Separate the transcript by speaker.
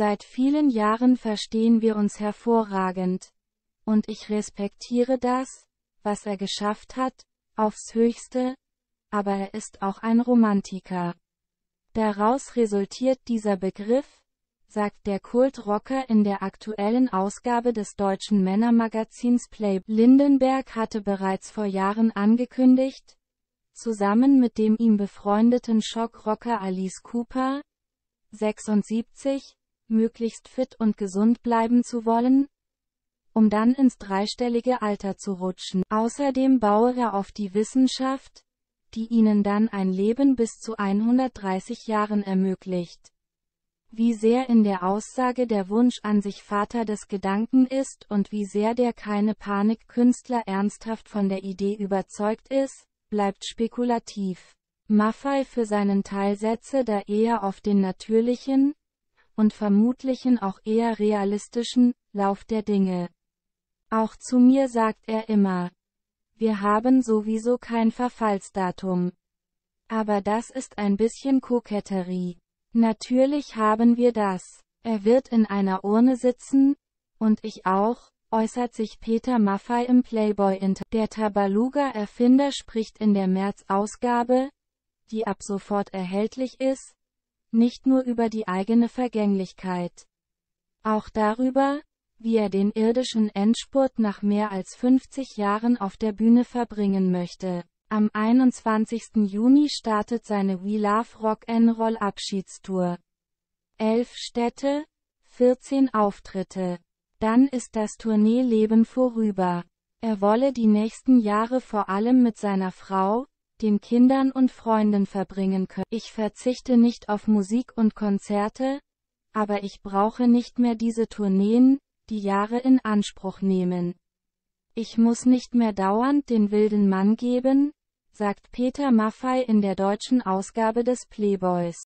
Speaker 1: Seit vielen Jahren verstehen wir uns hervorragend. Und ich respektiere das, was er geschafft hat, aufs höchste, aber er ist auch ein Romantiker. Daraus resultiert dieser Begriff, sagt der Kultrocker in der aktuellen Ausgabe des deutschen Männermagazins Play. Lindenberg hatte bereits vor Jahren angekündigt, zusammen mit dem ihm befreundeten Schockrocker Alice Cooper, 76, möglichst fit und gesund bleiben zu wollen, um dann ins dreistellige Alter zu rutschen. Außerdem baue er auf die Wissenschaft, die ihnen dann ein Leben bis zu 130 Jahren ermöglicht. Wie sehr in der Aussage der Wunsch an sich Vater des Gedanken ist und wie sehr der keine Panik-Künstler ernsthaft von der Idee überzeugt ist, bleibt spekulativ. Maffei für seinen Teil setze da eher auf den natürlichen, und vermutlichen auch eher realistischen, Lauf der Dinge. Auch zu mir sagt er immer, wir haben sowieso kein Verfallsdatum. Aber das ist ein bisschen Koketterie. Natürlich haben wir das. Er wird in einer Urne sitzen, und ich auch, äußert sich Peter Maffei im Playboy Inter. Der Tabaluga-Erfinder spricht in der März-Ausgabe, die ab sofort erhältlich ist, nicht nur über die eigene Vergänglichkeit. Auch darüber, wie er den irdischen Endspurt nach mehr als 50 Jahren auf der Bühne verbringen möchte. Am 21. Juni startet seine We Love Rock'n'Roll Abschiedstour. Elf Städte, 14 Auftritte. Dann ist das Tourneeleben vorüber. Er wolle die nächsten Jahre vor allem mit seiner Frau, den Kindern und Freunden verbringen können. Ich verzichte nicht auf Musik und Konzerte, aber ich brauche nicht mehr diese Tourneen, die Jahre in Anspruch nehmen. Ich muss nicht mehr dauernd den wilden Mann geben, sagt Peter Maffei in der deutschen Ausgabe des Playboys.